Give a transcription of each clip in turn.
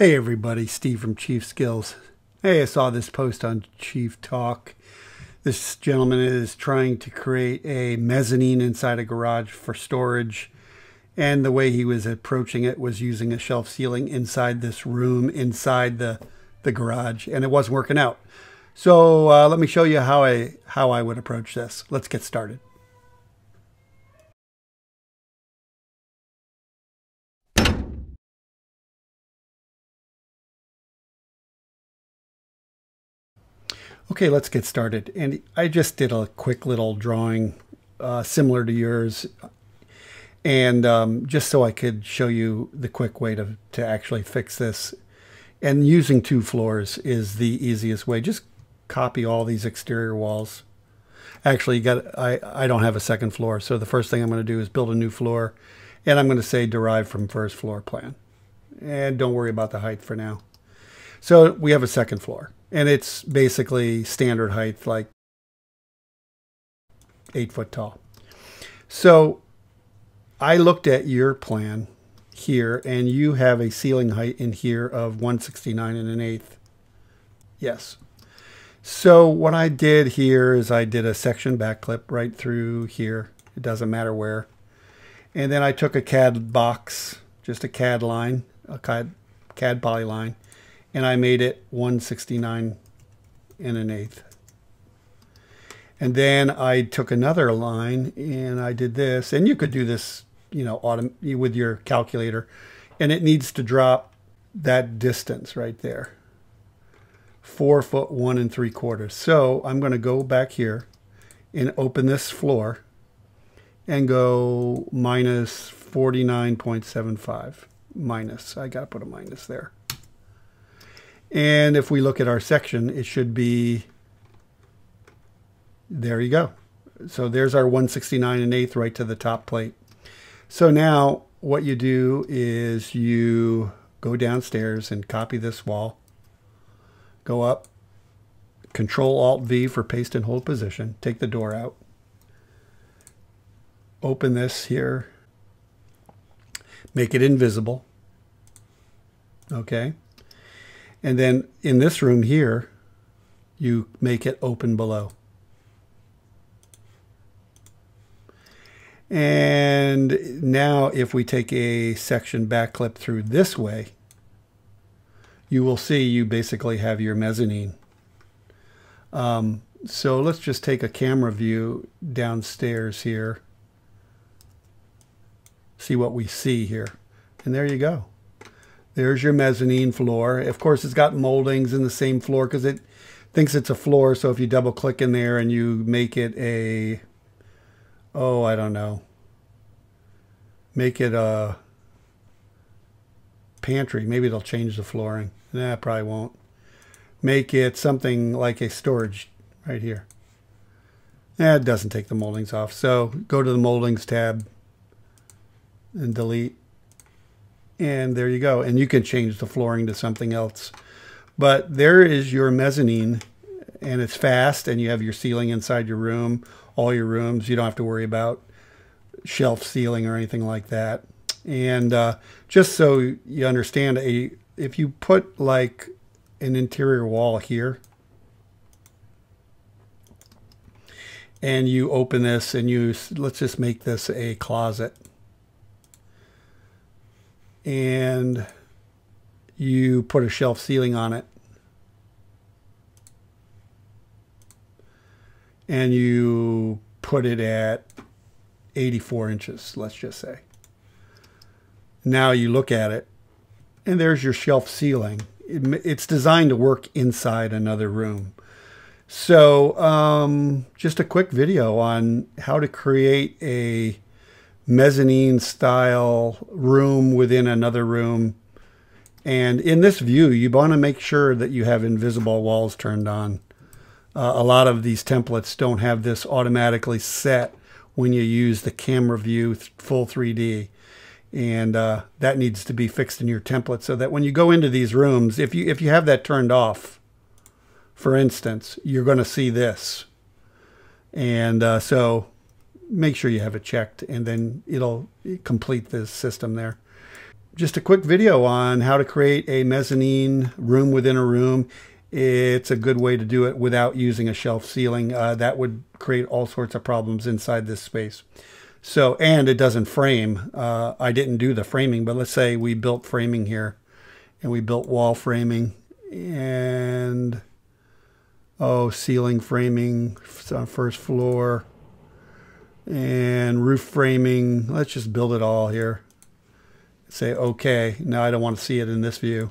Hey everybody, Steve from Chief Skills. Hey, I saw this post on Chief Talk. This gentleman is trying to create a mezzanine inside a garage for storage. And the way he was approaching it was using a shelf ceiling inside this room, inside the, the garage, and it wasn't working out. So uh, let me show you how I, how I would approach this. Let's get started. Okay, let's get started. And I just did a quick little drawing uh, similar to yours. And um, just so I could show you the quick way to, to actually fix this. And using two floors is the easiest way. Just copy all these exterior walls. Actually, you got I, I don't have a second floor. So the first thing I'm going to do is build a new floor. And I'm going to say derive from first floor plan. And don't worry about the height for now. So we have a second floor and it's basically standard height, like eight foot tall. So I looked at your plan here, and you have a ceiling height in here of 169 and an eighth. Yes. So what I did here is I did a section back clip right through here. It doesn't matter where. And then I took a CAD box, just a CAD line, a CAD, CAD polyline, and I made it 169 and an eighth. And then I took another line and I did this, and you could do this, you know, autom- with your calculator, and it needs to drop that distance right there, four foot one and three quarters. So I'm going to go back here and open this floor and go minus 49.75 minus. I got to put a minus there. And if we look at our section, it should be, there you go. So there's our 169 and eighth right to the top plate. So now what you do is you go downstairs and copy this wall, go up, Control Alt V for paste and hold position, take the door out, open this here, make it invisible. Okay. And then in this room here, you make it open below. And now if we take a section back clip through this way, you will see you basically have your mezzanine. Um, so let's just take a camera view downstairs here. See what we see here. And there you go. There's your mezzanine floor. Of course, it's got moldings in the same floor because it thinks it's a floor. So if you double click in there and you make it a, oh, I don't know, make it a pantry. Maybe it'll change the flooring. Nah, probably won't. Make it something like a storage right here. Eh, it doesn't take the moldings off. So go to the moldings tab and delete and there you go. And you can change the flooring to something else. But there is your mezzanine, and it's fast, and you have your ceiling inside your room, all your rooms. You don't have to worry about shelf ceiling or anything like that. And uh, just so you understand, a if you put like an interior wall here, and you open this and you let's just make this a closet and you put a shelf ceiling on it and you put it at 84 inches, let's just say. Now you look at it and there's your shelf ceiling. It, it's designed to work inside another room. So um, just a quick video on how to create a mezzanine style room within another room. And in this view, you want to make sure that you have invisible walls turned on. Uh, a lot of these templates don't have this automatically set when you use the camera view full 3D. And uh, that needs to be fixed in your template so that when you go into these rooms, if you, if you have that turned off, for instance, you're going to see this. And uh, so make sure you have it checked and then it'll complete the system there. just a quick video on how to create a mezzanine room within a room. It's a good way to do it without using a shelf ceiling. Uh, that would create all sorts of problems inside this space. So, and it doesn't frame. Uh, I didn't do the framing, but let's say we built framing here and we built wall framing and, oh, ceiling framing on first floor and roof framing. Let's just build it all here. Say, okay, now I don't want to see it in this view.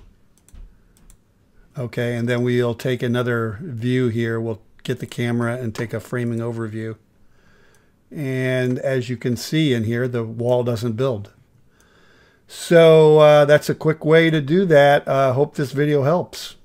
Okay, and then we'll take another view here. We'll get the camera and take a framing overview. And as you can see in here, the wall doesn't build. So uh, that's a quick way to do that. I uh, hope this video helps.